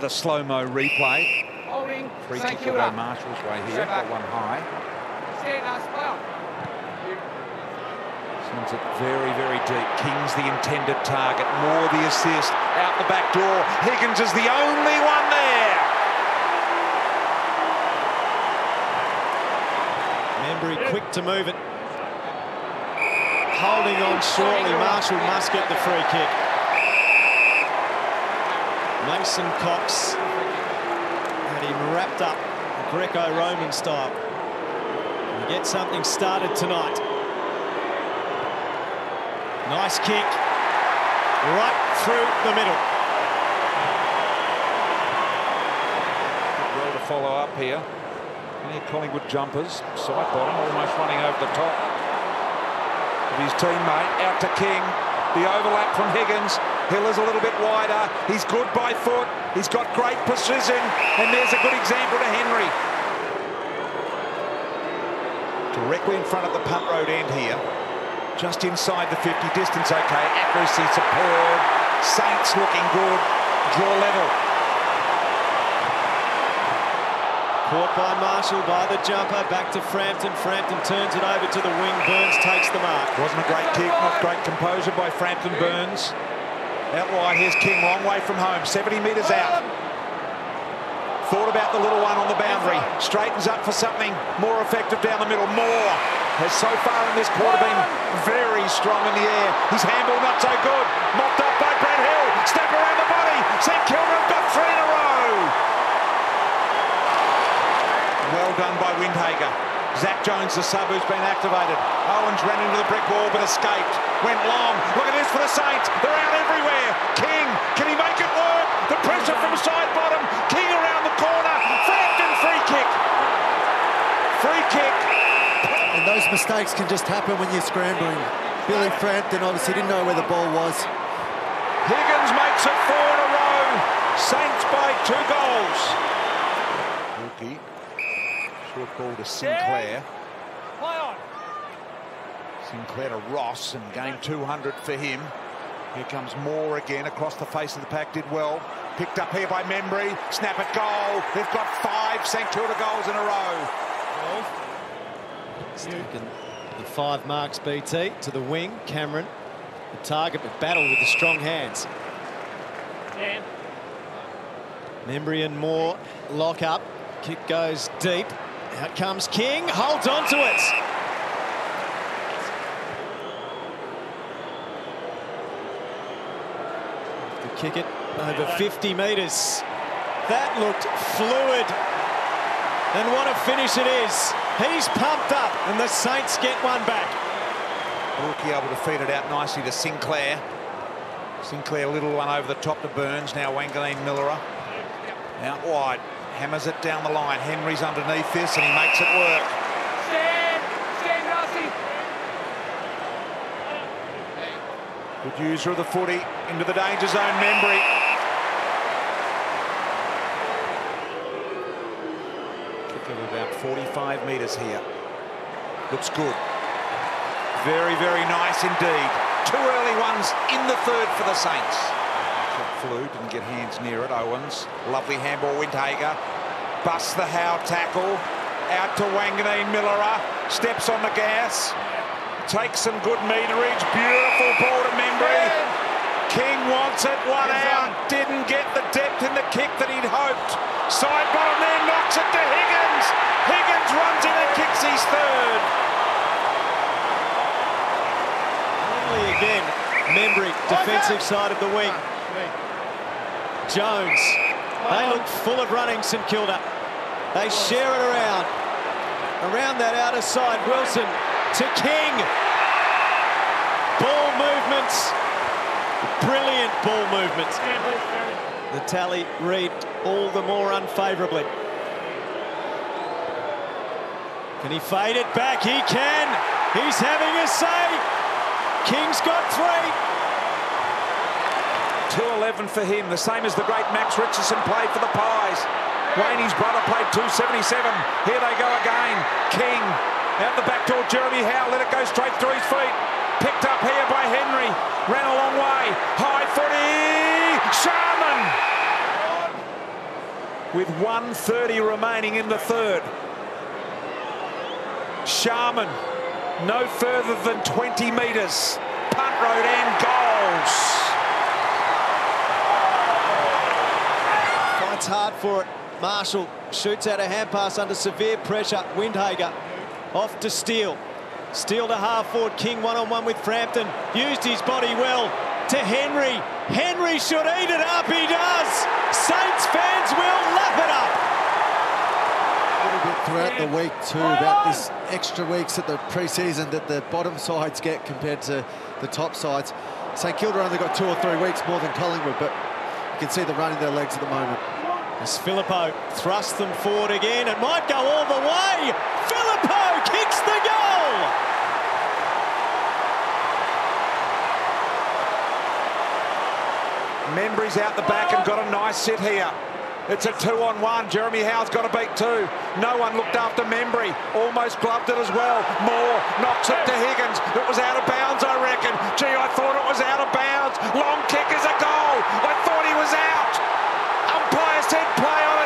the slow-mo replay. Holding. Free kick will go Marshall's way here. Got one high. Sends it very, very deep. King's the intended target. More the assist. Out the back door. Higgins is the only one there. Membrey quick to move it. Holding on shortly. Marshall must get the free kick. Mason Cox had him wrapped up Greco-Roman style. Get something started tonight. Nice kick. Right through the middle. Well to follow up here. Any Collingwood jumpers. Sidebottom, almost running over the top of his teammate. Out to King. The overlap from Higgins. Hill is a little bit wider. He's good by foot. He's got great precision. And there's a good example to Henry. Directly in front of the punt road end here. Just inside the 50, distance okay, accuracy superb, Saints looking good, draw level. Caught by Marshall, by the jumper, back to Frampton. Frampton turns it over to the wing, Byrnes takes the mark. Wasn't a great kick, not great composure by Frampton Burns. Out wide, here's King, long way from home, 70 metres out. Thought about the little one on the boundary. Straightens up for something more effective down the middle. Moore has so far in this quarter been very strong in the air. His handball not so good. Mopped up by Brad Hill. Step around the body. St Kilda have got three in a row. Well done by Windhager. Zak Jones, the sub who's been activated. Owens ran into the brick wall but escaped. Went long. Look at this for the Saints. They're out everywhere. King, can he make it work? The pressure from Sidebottom. King around the corner. Frampton free kick. Free kick. And those mistakes can just happen when you're scrambling. Billy Frampton obviously didn't know where the ball was. Higgins makes it four in a row. Saints by two goals. Wilkie. Short ball to Sinclair. Sinclair to Ross and game 200 for him. Here comes Moore again across the face of the pack, did well. Picked up here by Membrey. Snap at goal. They've got five St Kilda goals in a row. He's taken the five marks BT to the wing. Cameron, the target, but battle with the strong hands. Dan. Membrey and Moore lock up. Kick goes deep. Out comes King, holds on to it. To kick it over 50 metres. That looked fluid. And what a finish it is. He's pumped up and the Saints get one back. Wilkie able to feed it out nicely to Sinclair. Sinclair, little one over the top to Byrnes. Now Wanganeen-Milera. Out wide. Hammers it down the line. Henry's underneath this and he makes it work. Stand. Stand, Rossi. Good user of the footy into the danger zone. Membrey. Kick of about 45 metres here. Looks good. Very, very nice indeed. Two early ones in the third for the Saints. Flew, didn't get hands near it. Owens, lovely handball. Windhager busts the Howe tackle. Out to Wanganeen-Milera. Steps on the gas. Takes some good meterage. Beautiful ball to Membrey. King wants it, one out. Didn't get the depth in the kick that he'd hoped. Sidebottom there, knocks it to Higgins. Higgins runs in and kicks his third. Only again, Membrey, defensive side of the wing. Jones, they look full of running, St Kilda. They share it around. Around that outer side, Wilson to King. Ball movements. Brilliant ball movements. The tally read all the more unfavourably. Can he fade it back? He can. He's having a say. King's got three. 211 for him, the same as the great Max Richardson played for the Pies. Wayne's brother played 277. Here they go again. King out the back door. Jeremy Howe let it go straight through his feet. Picked up here by Henry. Ran a long way. High footy. Sharman. with 130 remaining in the third. Sharman, no further than 20 metres. Punt road and goals. Fights hard for it. Marshall shoots out a hand pass under severe pressure. Windhager off to Steele. Steele to half forward. King one on one with Frampton. Used his body well to Henry. Henry should eat it up. He does. Saints fans will lap it up. A little bit throughout the week too about this extra weeks at the pre-season that the bottom sides get compared to the top sides. St Kilda only got two or three weeks more than Collingwood, but you can see the run in their legs at the moment. As Phillipou thrusts them forward again, it might go all the way. Phillipou kicks the goal. Membrey's out the back and got a nice sit here. It's a two on one. Jeremy Howe's got to beat two. No one looked after Membrey. Almost gloved it as well. Moore knocks it to Higgins. It was out of bounds, I reckon. Gee, I thought it was out of bounds. Long kick is a goal. I thought he was out contested play on